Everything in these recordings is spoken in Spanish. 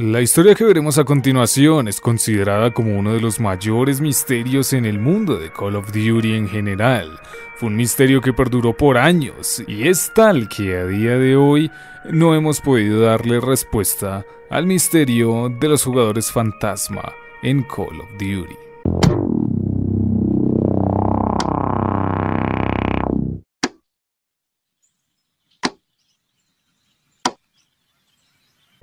La historia que veremos a continuación es considerada como uno de los mayores misterios en el mundo de Call of Duty en general. Fue un misterio que perduró por años y es tal que a día de hoy no hemos podido darle respuesta al misterio de los jugadores fantasma en Call of Duty.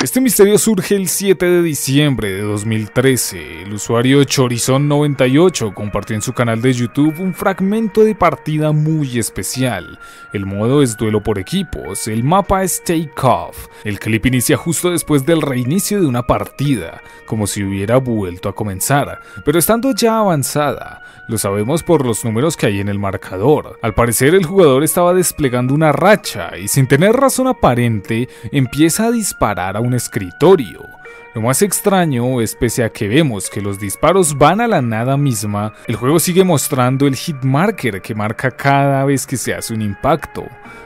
Este misterio surge el 7 de diciembre de 2013. El usuario Chorizon98 compartió en su canal de YouTube un fragmento de partida muy especial. El modo es duelo por equipos, el mapa es Take Off. El clip inicia justo después del reinicio de una partida, como si hubiera vuelto a comenzar, pero estando ya avanzada. Lo sabemos por los números que hay en el marcador. Al parecer el jugador estaba desplegando una racha y sin tener razón aparente empieza a disparar a un escritorio. Lo más extraño es pese a que vemos que los disparos van a la nada misma, el juego sigue mostrando el hit marker que marca cada vez que se hace un impacto.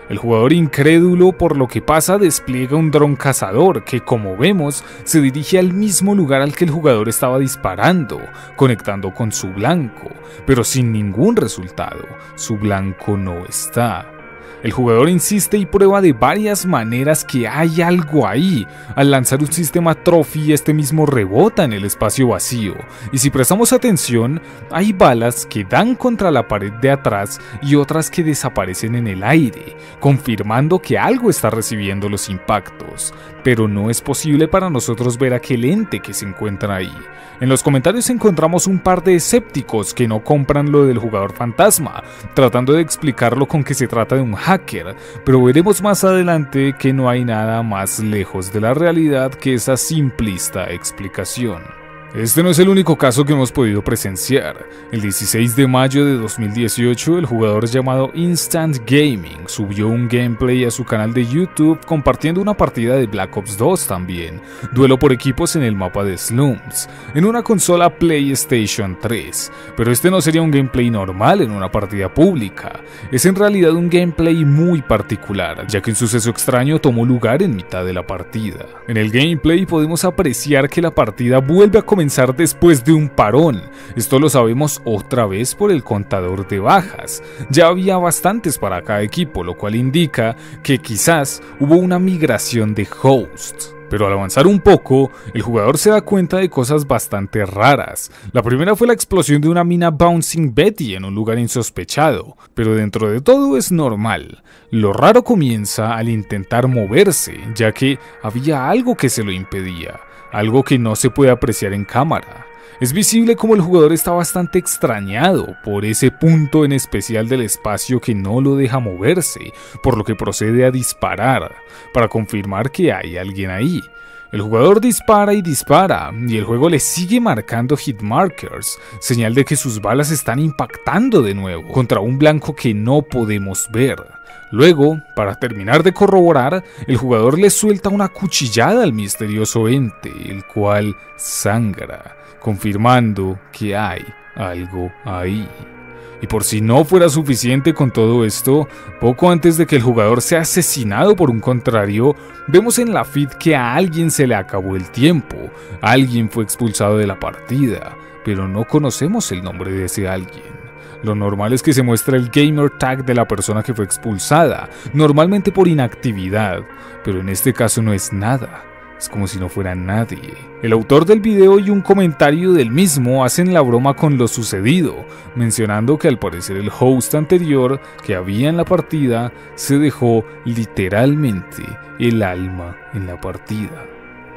El jugador incrédulo por lo que pasa despliega un dron cazador que como vemos se dirige al mismo lugar al que el jugador estaba disparando, conectando con su blanco, pero sin ningún resultado, su blanco no está. El jugador insiste y prueba de varias maneras que hay algo ahí. Al lanzar un sistema trophy, este mismo rebota en el espacio vacío. Y si prestamos atención, hay balas que dan contra la pared de atrás y otras que desaparecen en el aire, confirmando que algo está recibiendo los impactos. Pero no es posible para nosotros ver aquel ente que se encuentra ahí. En los comentarios encontramos un par de escépticos que no compran lo del jugador fantasma, tratando de explicarlo con que se trata de un hacker, pero veremos más adelante que no hay nada más lejos de la realidad que esa simplista explicación. Este no es el único caso que hemos podido presenciar. El 16 de mayo de 2018, el jugador llamado Instant Gaming subió un gameplay a su canal de YouTube compartiendo una partida de Black Ops 2 también, duelo por equipos en el mapa de Slums, en una consola PlayStation 3. Pero este no sería un gameplay normal en una partida pública, es en realidad un gameplay muy particular, ya que un suceso extraño tomó lugar en mitad de la partida. En el gameplay podemos apreciar que la partida vuelve a comenzar después de un parón. Esto lo sabemos otra vez por el contador de bajas. Ya había bastantes para cada equipo, lo cual indica que quizás hubo una migración de hosts. Pero al avanzar un poco, el jugador se da cuenta de cosas bastante raras. La primera fue la explosión de una mina Bouncing Betty en un lugar insospechado, pero dentro de todo es normal. Lo raro comienza al intentar moverse, ya que había algo que se lo impedía algo que no se puede apreciar en cámara. Es visible como el jugador está bastante extrañado por ese punto en especial del espacio que no lo deja moverse, por lo que procede a disparar, para confirmar que hay alguien ahí. El jugador dispara y dispara, y el juego le sigue marcando hit markers, señal de que sus balas están impactando de nuevo contra un blanco que no podemos ver. Luego, para terminar de corroborar, el jugador le suelta una cuchillada al misterioso ente, el cual sangra, confirmando que hay algo ahí. Y por si no fuera suficiente con todo esto, poco antes de que el jugador sea asesinado por un contrario, vemos en la feed que a alguien se le acabó el tiempo, alguien fue expulsado de la partida, pero no conocemos el nombre de ese alguien. Lo normal es que se muestre el gamer tag de la persona que fue expulsada, normalmente por inactividad, pero en este caso no es nada. Es como si no fuera nadie. El autor del video y un comentario del mismo hacen la broma con lo sucedido, mencionando que al parecer el host anterior que había en la partida se dejó literalmente el alma en la partida.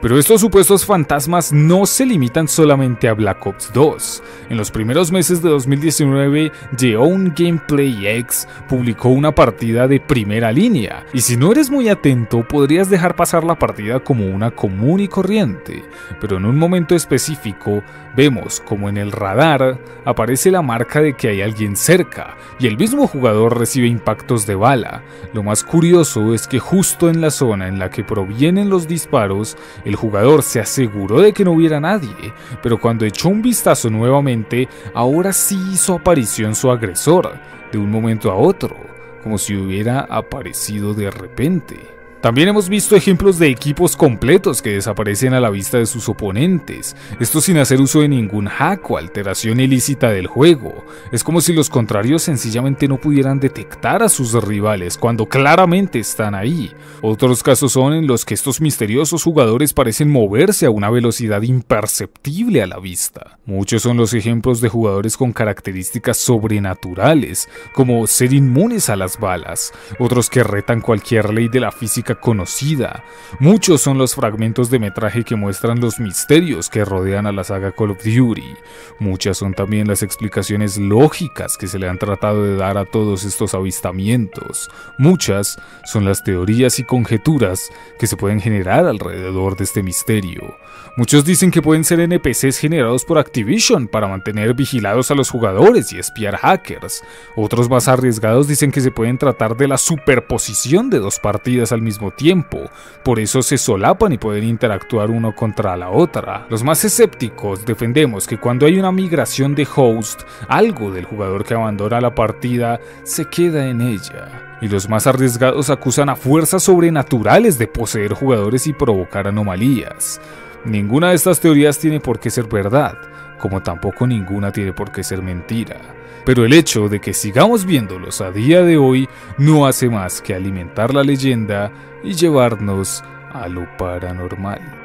Pero estos supuestos fantasmas no se limitan solamente a Black Ops 2. En los primeros meses de 2019, Geon Gameplay X publicó una partida de primera línea, y si no eres muy atento podrías dejar pasar la partida como una común y corriente, pero en un momento específico vemos como en el radar aparece la marca de que hay alguien cerca, y el mismo jugador recibe impactos de bala. Lo más curioso es que justo en la zona en la que provienen los disparos, jugador se aseguró de que no hubiera nadie, pero cuando echó un vistazo nuevamente, ahora sí hizo aparición su agresor, de un momento a otro, como si hubiera aparecido de repente. También hemos visto ejemplos de equipos completos que desaparecen a la vista de sus oponentes, esto sin hacer uso de ningún hack o alteración ilícita del juego. Es como si los contrarios sencillamente no pudieran detectar a sus rivales cuando claramente están ahí. Otros casos son en los que estos misteriosos jugadores parecen moverse a una velocidad imperceptible a la vista. Muchos son los ejemplos de jugadores con características sobrenaturales, como ser inmunes a las balas, otros que retan cualquier ley de la física conocida. Muchos son los fragmentos de metraje que muestran los misterios que rodean a la saga Call of Duty. Muchas son también las explicaciones lógicas que se le han tratado de dar a todos estos avistamientos. Muchas son las teorías y conjeturas que se pueden generar alrededor de este misterio. Muchos dicen que pueden ser NPCs generados por Activision para mantener vigilados a los jugadores y espiar hackers. Otros más arriesgados dicen que se pueden tratar de la superposición de dos partidas al tiempo, por eso se solapan y pueden interactuar uno contra la otra. Los más escépticos defendemos que cuando hay una migración de host, algo del jugador que abandona la partida se queda en ella y los más arriesgados acusan a fuerzas sobrenaturales de poseer jugadores y provocar anomalías. Ninguna de estas teorías tiene por qué ser verdad, como tampoco ninguna tiene por qué ser mentira. Pero el hecho de que sigamos viéndolos a día de hoy no hace más que alimentar la leyenda y llevarnos a lo paranormal.